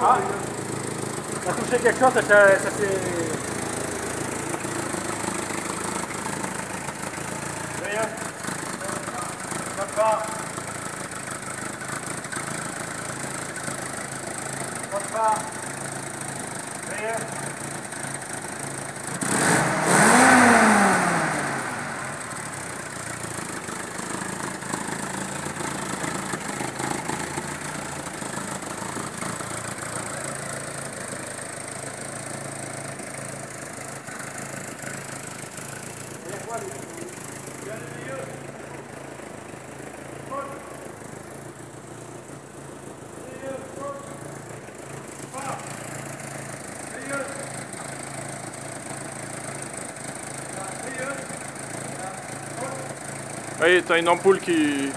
Ah Ça a touché quelque chose, ça, ça, ça s'est... T'as une ampoule qui...